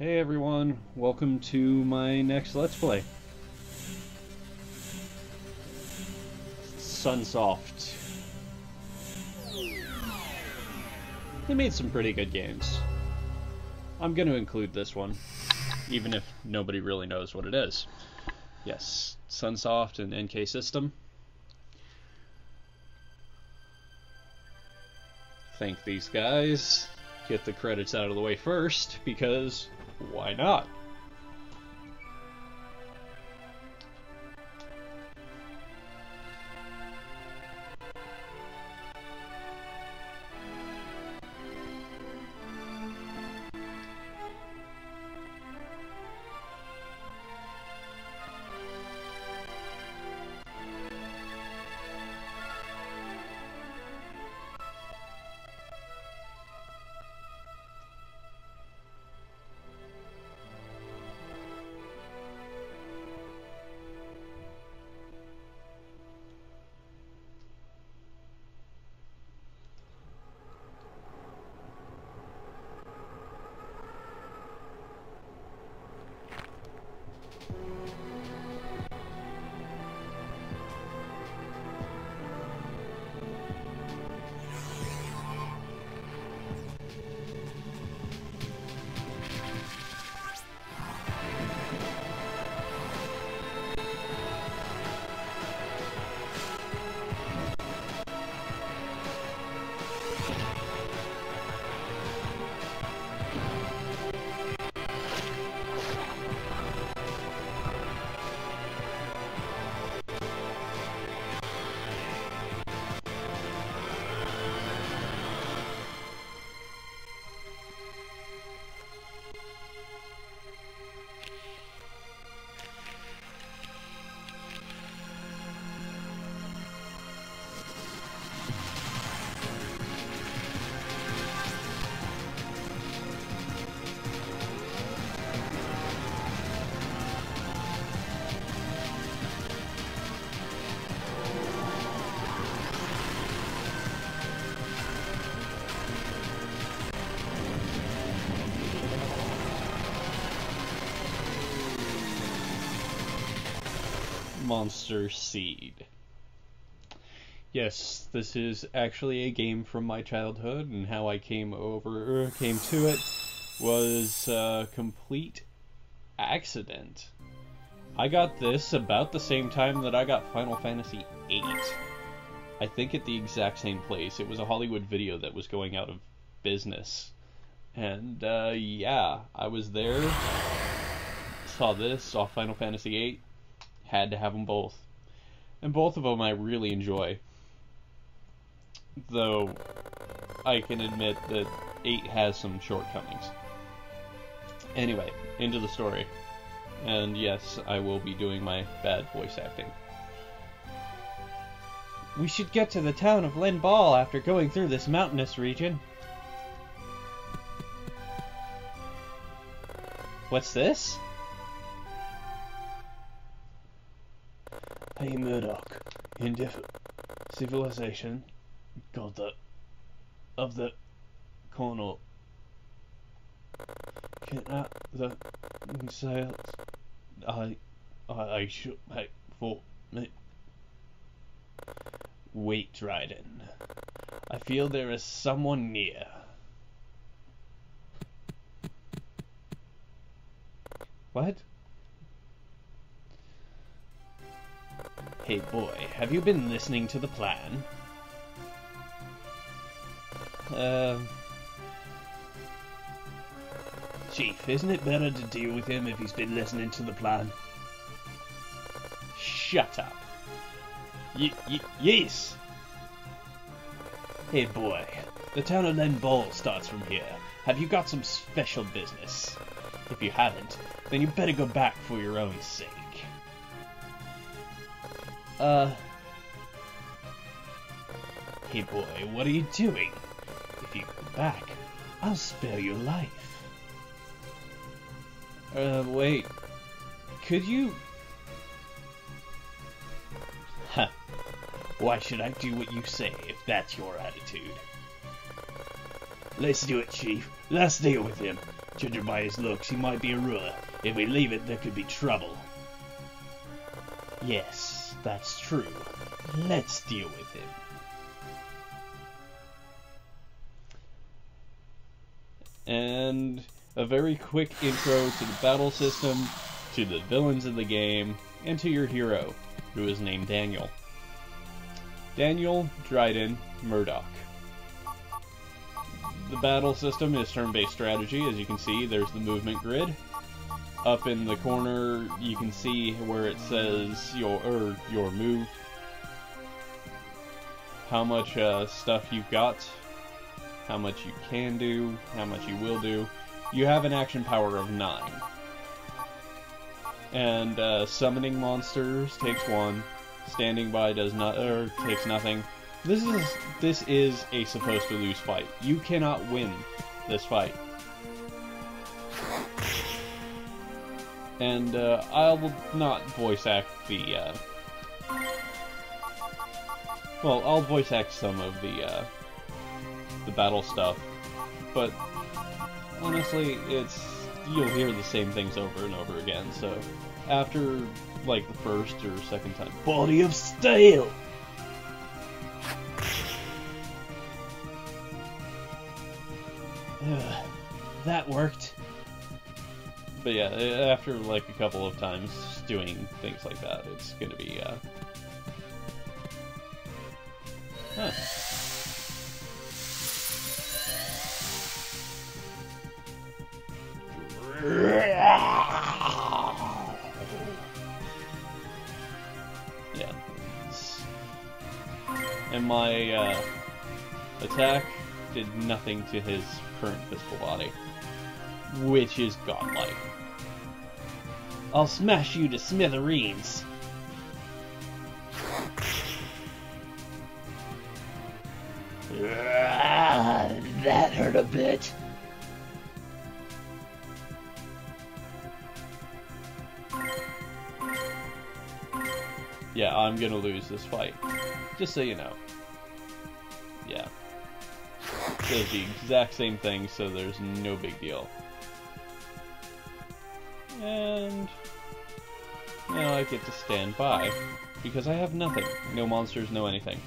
Hey everyone, welcome to my next Let's Play. Sunsoft. They made some pretty good games. I'm going to include this one, even if nobody really knows what it is. Yes, Sunsoft and NK System. Thank these guys. Get the credits out of the way first, because why not? Monster Seed. Yes, this is actually a game from my childhood, and how I came over, came to it, was a complete accident. I got this about the same time that I got Final Fantasy VIII. I think at the exact same place. It was a Hollywood video that was going out of business. And, uh, yeah, I was there, saw this, saw Final Fantasy VIII, had to have them both. And both of them I really enjoy. Though, I can admit that 8 has some shortcomings. Anyway, into the story. And yes, I will be doing my bad voice acting. We should get to the town of Len Ball after going through this mountainous region. What's this? Hey Murdoch, in diff- civilization, God the of the corner. Can out the sails. I I, I should make for me. Wait, Dryden. I feel there is someone near. What? Hey boy, have you been listening to the plan? Uh, Chief, isn't it better to deal with him if he's been listening to the plan? shut up. Y- y- yes! Hey boy, the town of Len Ball starts from here. Have you got some special business? If you haven't, then you better go back for your own sake. Uh, Hey boy, what are you doing? If you go back, I'll spare your life. uh, wait. Could you? Ha! Why should I do what you say if that's your attitude? Let's do it, Chief. Let's deal with him. Judging by his looks, he might be a ruler. If we leave it, there could be trouble. Yes, that's true. Let's deal with him. And a very quick intro to the battle system, to the villains of the game, and to your hero, who is named Daniel. Daniel Dryden Murdoch. The battle system is turn-based strategy. As you can see, there's the movement grid. Up in the corner, you can see where it says your or your move, how much uh, stuff you've got, how much you can do, how much you will do. You have an action power of 9. And uh, summoning monsters takes 1, standing by does not or takes nothing. This is this is a supposed to lose fight. You cannot win this fight. And uh, I will not voice act the. Uh, well, I'll voice act some of the uh, the battle stuff, but honestly, it's you'll hear the same things over and over again. So after like the first or second time, Body of steel! That worked. But yeah, after like a couple of times doing things like that, it's gonna be. Uh... Huh. Yeah. And my uh, attack did nothing to his current physical body, which is godlike. I'll smash you to smithereens. Ah, that hurt a bit. Yeah, I'm gonna lose this fight. Just so you know. Yeah. Does the exact same thing, so there's no big deal. And now I get to stand by because I have nothing. No monsters, no anything.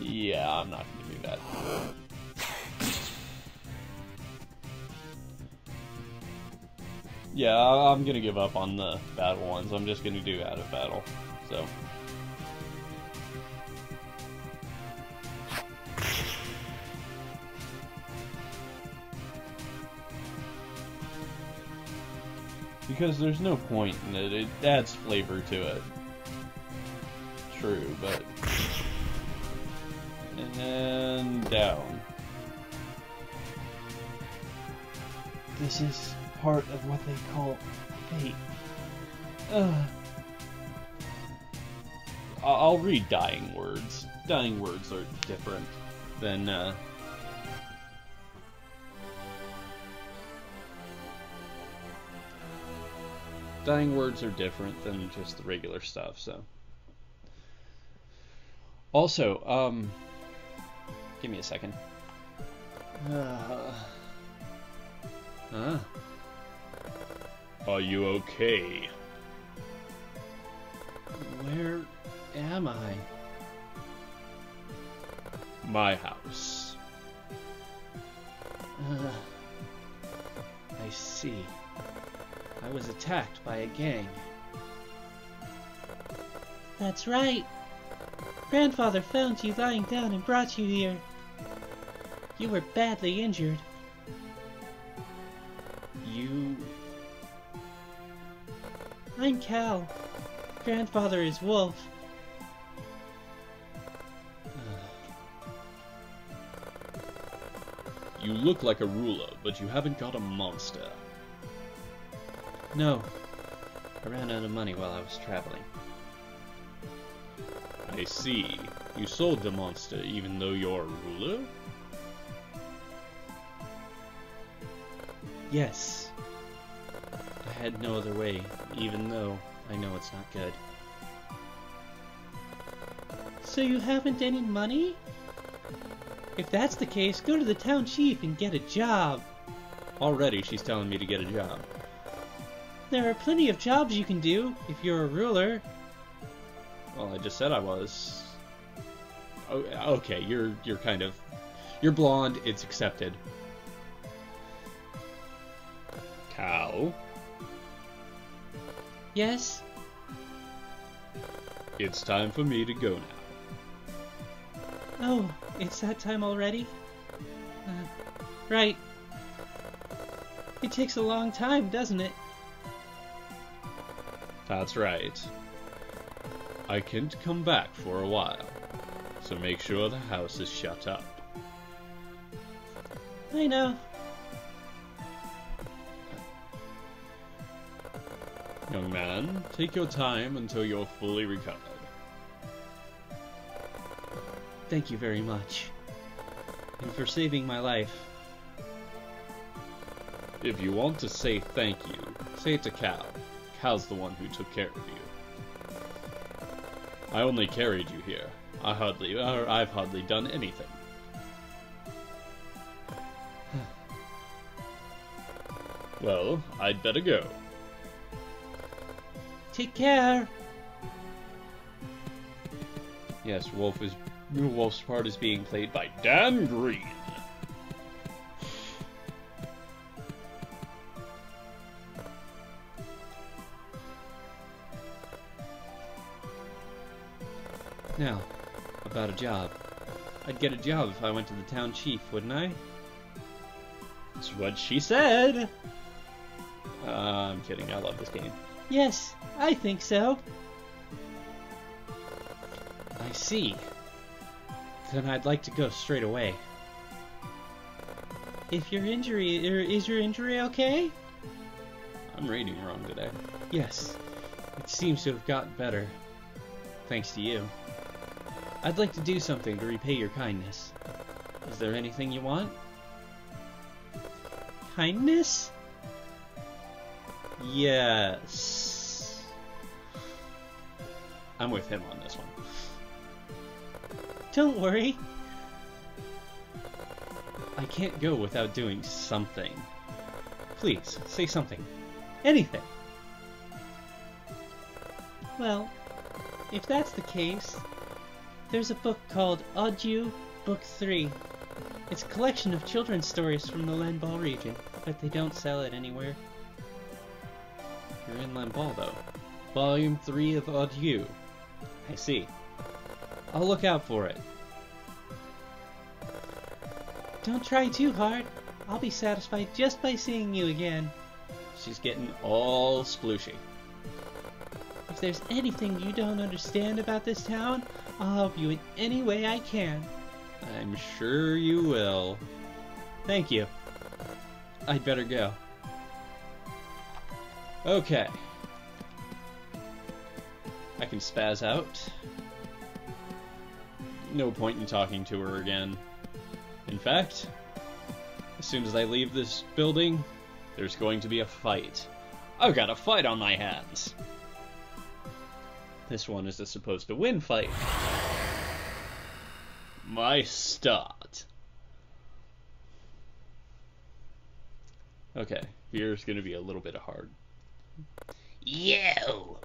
Yeah, I'm not gonna do that. Yeah, I'm gonna give up on the battle ones. I'm just gonna do out of battle. So. Because there's no point in it. It adds flavor to it. True, but. And down. This is part of what they call fate. Ugh. I'll read dying words. Dying words are different than uh, dying words are different than just the regular stuff. So, also, um, give me a second. Uh, huh? Are you okay? Where am I? My house. Ugh. I see. I was attacked by a gang. That's right. Grandfather found you lying down and brought you here. You were badly injured. You I'm Cal. Grandfather is Wolf. You look like a ruler, but you haven't got a monster. No. I ran out of money while I was traveling. I see. You sold the monster even though you're a ruler? Yes. I had no other way, even though I know it's not good. So you haven't any money? If that's the case, go to the town chief and get a job. Already she's telling me to get a job. There are plenty of jobs you can do if you're a ruler. Well, I just said I was. Oh, okay, you're you're kind of you're blonde. It's accepted. Cow. Yes? It's time for me to go now. Oh, it's that time already? Uh, right. It takes a long time, doesn't it? That's right. I can't come back for a while, so make sure the house is shut up. I know. Young man, take your time until you're fully recovered. Thank you very much. And for saving my life. If you want to say thank you, say it to Cal. Cal's the one who took care of you. I only carried you here. I hardly, or I've hardly done anything. well, I'd better go. Take care. Yes, Wolf is Wolf's part is being played by Dan Green. Job. I'd get a job if I went to the town chief, wouldn't I? That's what she said. Uh, I'm kidding. I love this game. Yes, I think so. I see. Then I'd like to go straight away. If your injury er, is your injury okay? I'm reading wrong today. Yes. It seems to have gotten better. Thanks to you. I'd like to do something to repay your kindness. Is there anything you want? Kindness? Yes. I'm with him on this one. Don't worry. I can't go without doing something. Please, say something. Anything. Well, if that's the case, there's a book called Audiu Book 3. It's a collection of children's stories from the Lenbal region, but they don't sell it anywhere. You're in Lenbal, though. Volume 3 of Audiu. I see. I'll look out for it. Don't try too hard. I'll be satisfied just by seeing you again. She's getting all splooshy. If there's anything you don't understand about this town, I'll help you in any way I can. I'm sure you will. Thank you. I'd better go. Okay. I can spaz out. No point in talking to her again. In fact, as soon as I leave this building, there's going to be a fight. I've got a fight on my hands. This one is a supposed to win fight. My start. Okay, here's gonna be a little bit of hard. You!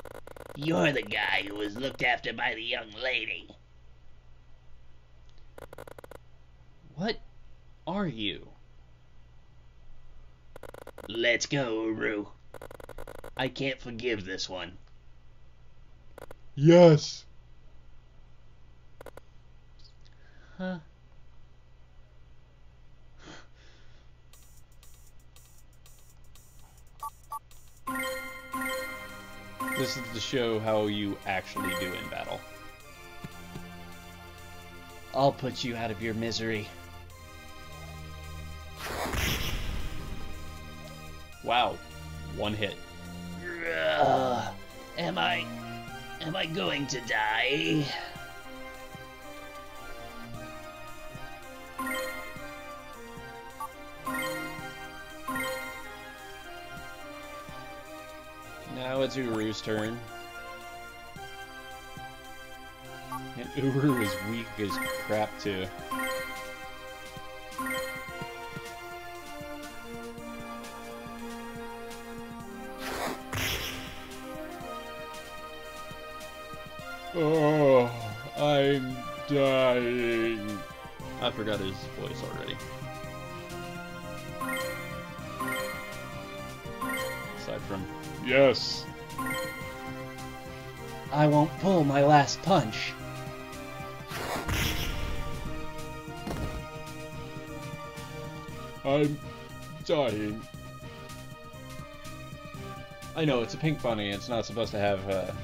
You're the guy who was looked after by the young lady. What are you? Let's go, Uru. I can't forgive this one. Yes. Huh? This is to show how you actually do in battle. I'll put you out of your misery. Wow. One hit. Uh, am I... Am I going to die? Now it's Uru's turn. And Uru is weak as crap too. Oh, I'm dying. I forgot his voice already. Aside from, yes. I won't pull my last punch. I'm dying. I know it's a pink bunny. It's not supposed to have a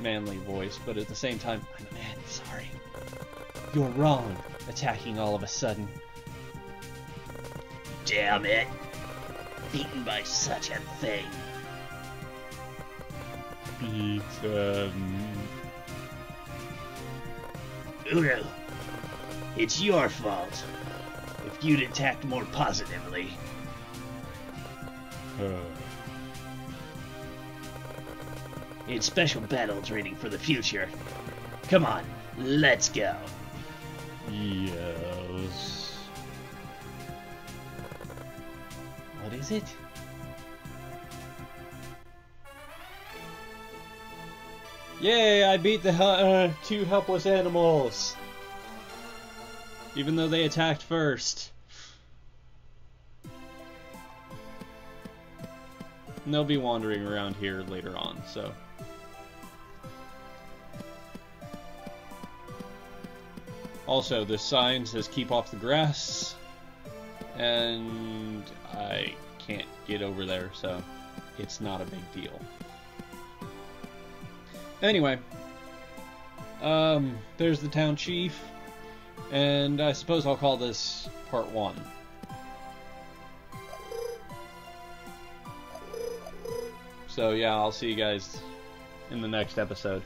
manly voice, but at the same time, I'm a man. Sorry. You're wrong, attacking all of a sudden. Damn it. Beaten by such a thing. Beaten. Uru, it's your fault. If you'd attacked more positively. Uh, It's special battle training for the future. Come on, let's go. yes. What is it? Yay! I beat the uh, two helpless animals. Even though they attacked first. And they'll be wandering around here later on, so. Also, the sign says keep off the grass. And I can't get over there, so it's not a big deal. Anyway, um, there's the town chief, and I suppose I'll call this part one. So yeah, I'll see you guys in the next episode.